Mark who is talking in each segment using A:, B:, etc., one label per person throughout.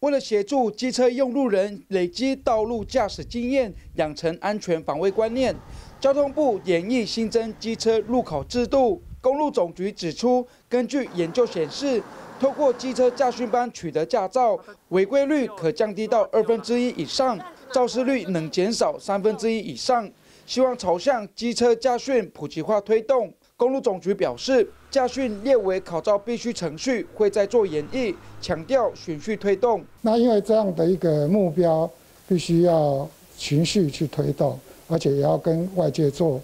A: 为了协助机车用路人累积道路驾驶经验，养成安全防卫观念，交通部研议新增机车路考制度。公路总局指出，根据研究显示，透过机车驾训班取得驾照，违规率可降低到二分之一以上，肇事率能减少三分之一以上。希望朝向机车驾训普及化推动。公路总局表示，驾训列为考照必须程序，会再做演绎，强调循序推动。
B: 那因为这样的一个目标，必须要循序去推动，而且也要跟外界做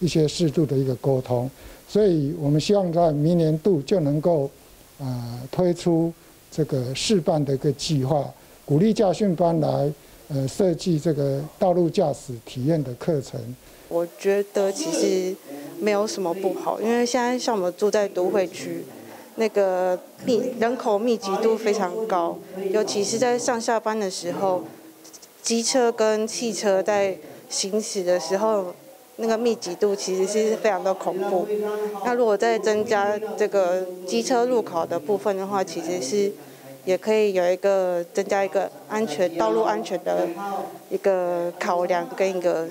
B: 一些适度的一个沟通。所以我们希望在明年度就能够，呃，推出这个试办的一个计划，鼓励驾训班来，呃，设计这个道路驾驶体验的课程。
C: 我觉得其实。没有什么不好，因为现在像我们住在都会区，那个密人口密集度非常高，尤其是在上下班的时候，机车跟汽车在行驶的时候，那个密集度其实是非常的恐怖。那如果再增加这个机车路考的部分的话，其实是。也可以有一个增加一个安全道路安全的一个考量跟一个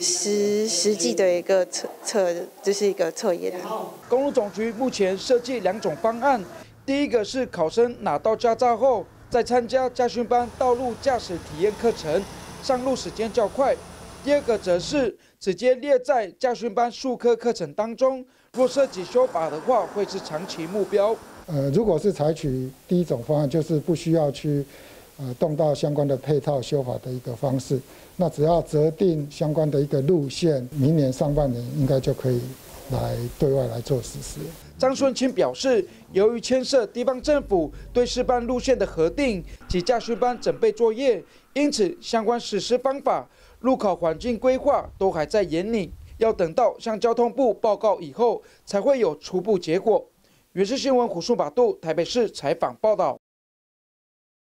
C: 实实际的一个测测，这是一个测验。
A: 公路总局目前设计两种方案，第一个是考生拿到驾照后再参加驾训班道路驾驶体验课程，上路时间较快；第二个则是直接列在驾训班数科课程当中，若涉及修法的话，会是长期目标。
B: 呃，如果是采取第一种方案，就是不需要去呃动到相关的配套修法的一个方式，那只要择定相关的一个路线，明年上半年应该就可以来对外来做实施。
A: 张顺清表示，由于牵涉地方政府对试办路线的核定及驾训班准备作业，因此相关实施方法、路考环境规划都还在研拟，要等到向交通部报告以后，才会有初步结果。原视新闻胡顺把度台北市采访报道。